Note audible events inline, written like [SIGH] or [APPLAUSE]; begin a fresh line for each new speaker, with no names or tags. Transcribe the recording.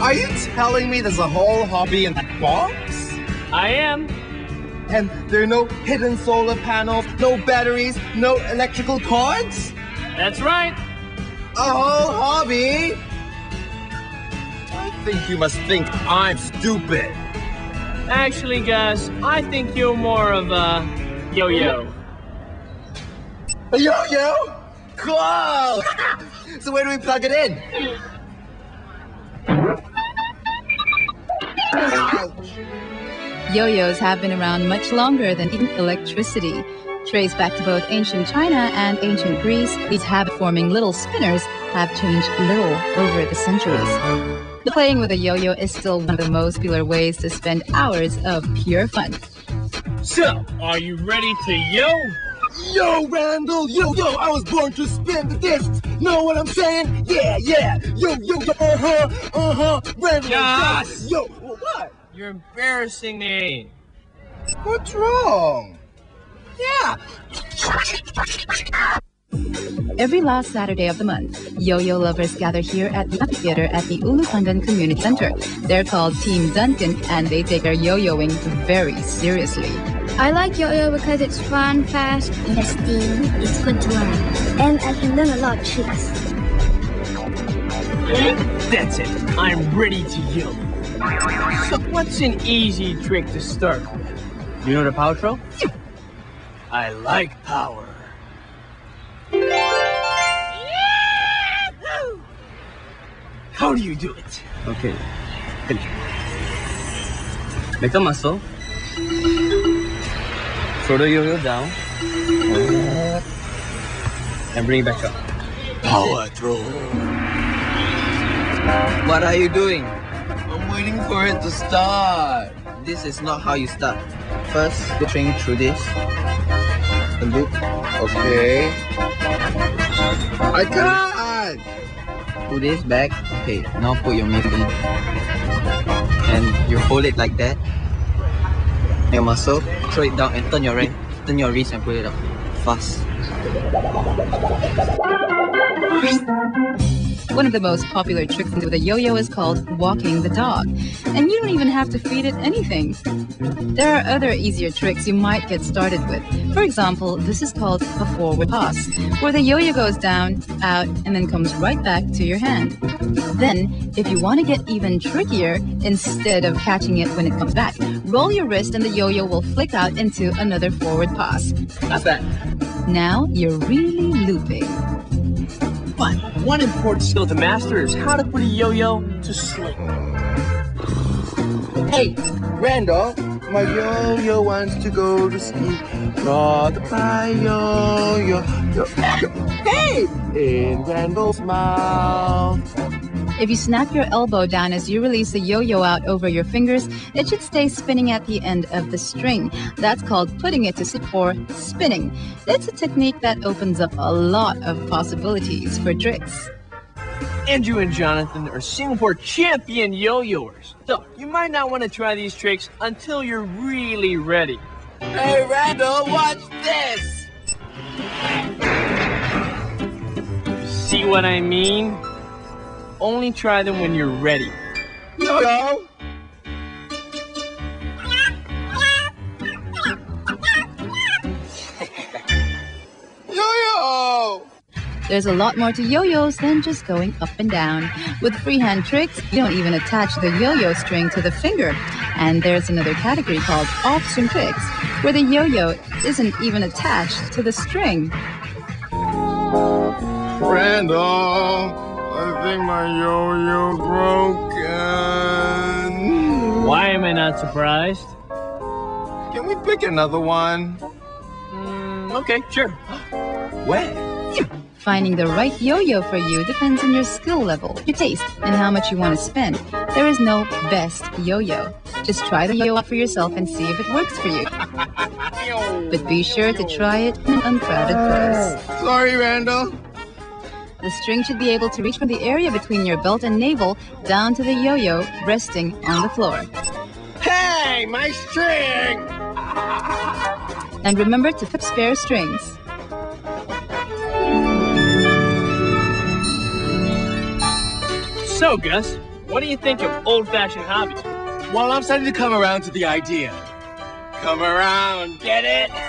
Are you telling me there's a whole hobby in that box?
I am.
And there are no hidden solar panels, no batteries, no electrical cords?
That's right.
A whole hobby? I think you must think I'm stupid.
Actually, Gus, I think you're more of a yo-yo.
A yo-yo? Cool! [LAUGHS] so where do we plug it in?
Yo-yos have been around much longer than even electricity. Traced back to both ancient China and ancient Greece, these habit-forming little spinners have changed little over the centuries. Playing with a yo-yo is still one of the most popular ways to spend hours of pure fun.
So, are you ready to yo?
Yo, Randall, yo, yo, I was born to spin the discs. Know what I'm saying? Yeah, yeah. Yo, yo, yo, uh-huh, uh-huh. Randall,
Yes.
yo, what?
You're embarrassing me.
What's wrong? Yeah.
Every last Saturday of the month, yo-yo lovers gather here at the amphitheater at the Ulu Pandan Community Center. They're called Team Duncan, and they take their yo-yoing very seriously.
I like yo-yo because it's fun, fast, and steam. It's good to learn. And I can learn a lot of tricks.
That's it. I'm ready to yo. So, what's an easy trick to start with? You know the power throw? I like power. How do you do it?
Okay. Finish. Make a muscle. Throw the yo-yo down. And bring it back up.
Power throw.
What are you doing?
Waiting for it to start.
This is not how you start. First, string through this. The loop.
Okay. I can't.
Put this back. Okay, now put your middle in. And you hold it like that. Your muscle. Throw it down and turn your. Turn your wrist and put it up. Fast.
One of the most popular tricks with a yo-yo is called walking the dog. And you don't even have to feed it anything. There are other easier tricks you might get started with. For example, this is called a forward pass, where the yo-yo goes down, out, and then comes right back to your hand. Then, if you want to get even trickier, instead of catching it when it comes back, roll your wrist and the yo-yo will flick out into another forward pass.
That's that.
Now you're really looping.
But one important skill to master is how to put a yo-yo to sleep.
Hey, Randall, my yo-yo wants to go to sleep. Got my yo-yo, yo, yo. Hey! In Randall's mouth.
If you snap your elbow down as you release the yo-yo out over your fingers, it should stay spinning at the end of the string. That's called putting it to sleep or spinning. It's a technique that opens up a lot of possibilities for tricks.
Andrew and Jonathan are Singapore champion yo-yoers. So, you might not want to try these tricks until you're really ready.
Hey, Randall, watch this.
See what I mean? Only try them when you're ready.
Yo-yo. Yo-yo.
There's a lot more to yo-yos than just going up and down. With freehand tricks, you don't even attach the yo-yo string to the finger. And there's another category called off-string tricks, where the yo-yo isn't even attached to the string.
Randall, I think my yo-yo's broken.
Why am I not surprised?
Can we pick another one?
Mm, okay, sure. [GASPS]
Where?
Finding the right yo-yo for you depends on your skill level, your taste, and how much you want to spend. There is no best yo-yo. Just try the yo-yo for yourself and see if it works for you. [LAUGHS] But be sure to try it in an uncrowded place.
Sorry, Randall.
The string should be able to reach from the area between your belt and navel down to the yo-yo resting on the floor.
Hey, my string!
And remember to put spare strings.
So, Gus, What do you think of old-fashioned hobbies?
Well, I'm starting to come around to the idea. Come around, get it?